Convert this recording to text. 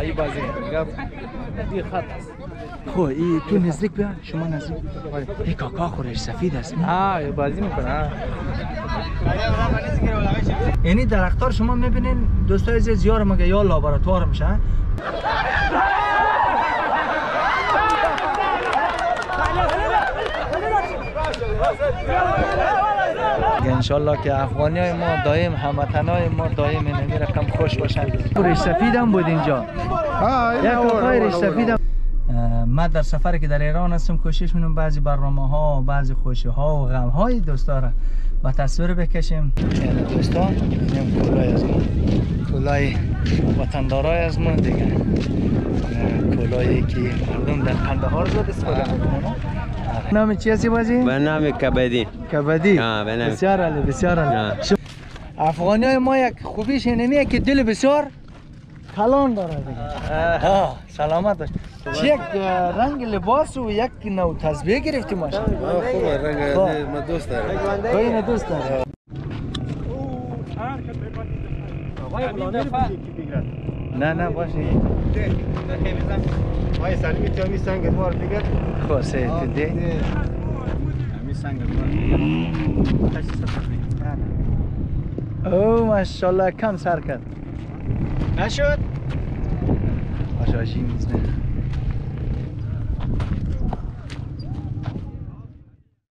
ای بازی. گپ. دی خط. است خب ای تو نزدیک بیا. شما نزدیک. ای کاکا خورش سفید است. ها ای بازی می‌کنه ها یعنی درختار شما می‌بینین دوستای عزیز یار مگه یا لابراتوار میشه انشالله که افغانی های ما دایم هموطن های ما دایم این رقم خوش باشن. ریش سفید هم بود اینجا. یک کاکای ریش سفید هم من در سفر که در ایران هستم کوشش می‌کنم بعضی برنامه ها بعضی خوشی ها و غم های دوستا را با تصویر بکشیم. یعنی دوستان اینم کلای از ما. کلای وطندارای از ما دیگه. کلایی که مردم در قندهار زود استفاده می‌کنن. نام چی هستی بازی؟ به نام کبدی. کبدی. آه، به نام- بسیار عالی بسیار. شما- افغانی های ما یک خوبیش اینه که دل بسیار کلان داره دیگه. ها سلامت باش. یک رنگ لباس و یک نوع تسبیح گرفتی ماشاءالله خوبه رنگ. ما دوست دارم تو اینو دوست داری نه نه باشه. وای سلیمی تو می سنگ مار دیگه. خب سه تو ده می سنگ او ماشاءالله کم سر کرد. نشد؟ آشاشی می‌زنه